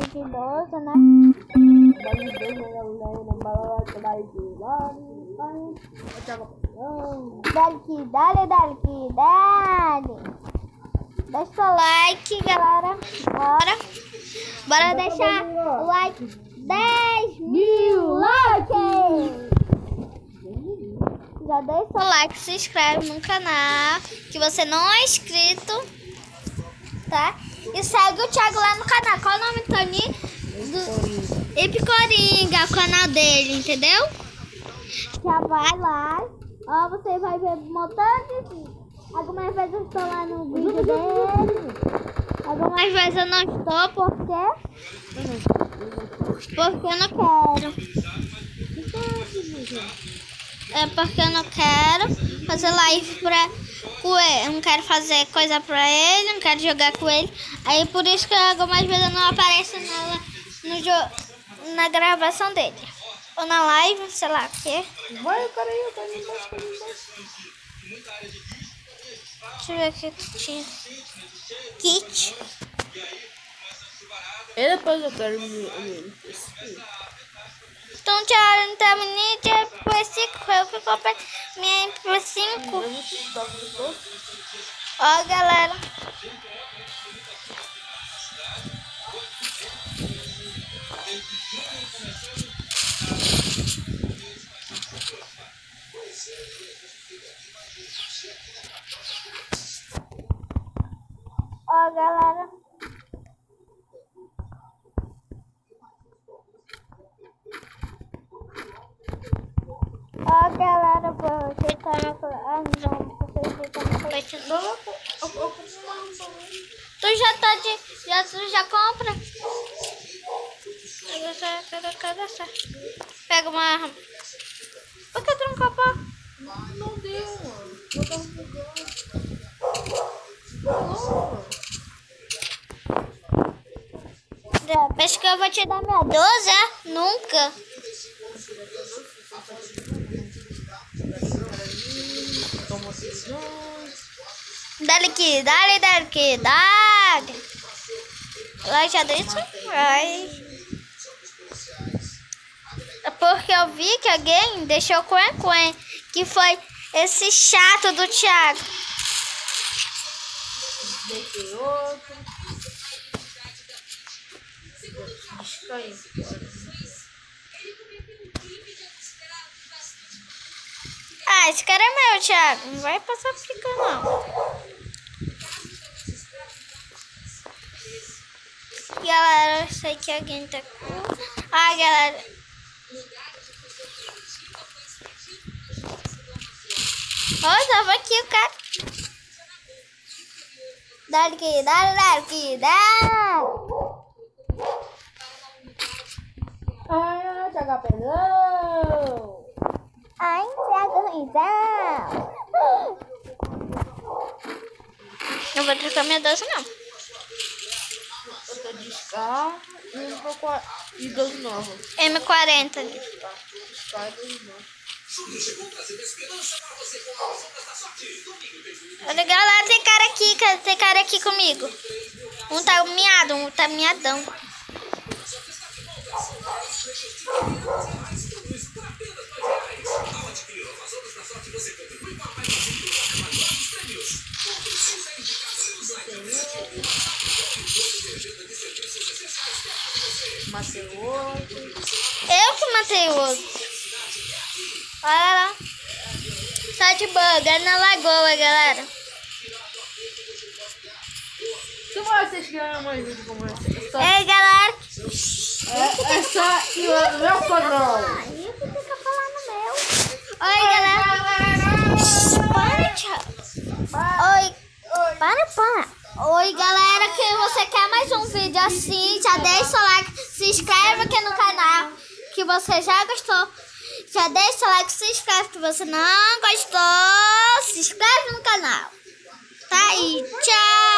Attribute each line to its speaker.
Speaker 1: de idoso, né? Dale que dale, dale que dale. Deixa o like, galera. Bora. Bora deixar o like. 10 mil likes. Já deixa o like, se inscreve no canal. Que você não é inscrito. Tá? E segue o Thiago lá no canal. Qual o nome do Toninho? Do... Epicoringa, o canal dele, entendeu? Já vai lá. Ó, você vai ver um montão de. Algumas vezes eu estou lá no vídeo dele. Algumas vezes eu não estou, por quê? Porque eu não quero. É porque eu não quero fazer live pra, com ele. Eu não quero fazer coisa pra ele, não quero jogar com ele. Aí por isso que algumas vezes eu não apareço na, no jo na gravação dele. Ou na live, sei lá o quê.
Speaker 2: Vai, cara aí, tá ali embaixo, tá ali embaixo.
Speaker 1: Deixa eu ver aqui que tinha. Kit.
Speaker 2: E depois eu quero me.
Speaker 1: Então, tchau, então, menina, MP5, foi eu comprei minha MP5.
Speaker 2: Eu vou te dar pro todo.
Speaker 1: Ó, galera. Ó, galera. Ó, galera, vou ajeitar meu colete. Ah, não, vou ajeitar meu colete.
Speaker 2: Não, eu eu- eu compro uma também.
Speaker 1: Tu já tá de. Já, tu já compra? Pega uma arma. Por que tu não comprou?
Speaker 2: Não deu, mano. Eu tava pegando. Não.
Speaker 1: Acho que eu vou te dar minha 12, é? Nunca.
Speaker 2: Toma visão.
Speaker 1: Dale que dale, dale que dale. Lá já deixa. Ai. É Porque eu vi que alguém deixou quen quen. Que foi esse chato do Thiago.
Speaker 2: Outro.
Speaker 1: Ah, esse cara é meu, Thiago. Não vai passar pica, não. Galera, eu sei que alguém tá com... Ah, galera. Ó, tava aqui o cara. Dá aqui, dá, dá aqui, dá.
Speaker 2: Ah, Thiago perdão.
Speaker 1: Ai, Thiago Rizal. Não vou trocar minha doce, não.
Speaker 2: Scar e um pouco e dois novos.
Speaker 1: M40.
Speaker 2: Scar e.
Speaker 1: Olha, galera, tem cara aqui, tem cara aqui comigo. Um tá miado, um tá miadão.
Speaker 2: Matei outro.
Speaker 1: Eu que matei o outro. Olha lá. Sete bug, é na lagoa, galera.
Speaker 2: Se vocês querem mais vídeo como esse, é só,
Speaker 1: Ei, galera.
Speaker 2: é, é só ir lá no meu canal.
Speaker 1: Você fica falando meu. Oi, galera. Para, Thiago. Oi. Para, para. Oi, galera, que você quer mais um vídeo assim, já deixa o like, se inscreve aqui no canal, que você já gostou. Já deixa o like, se inscreve, que você não gostou, se inscreve no canal. Tá aí, tchau.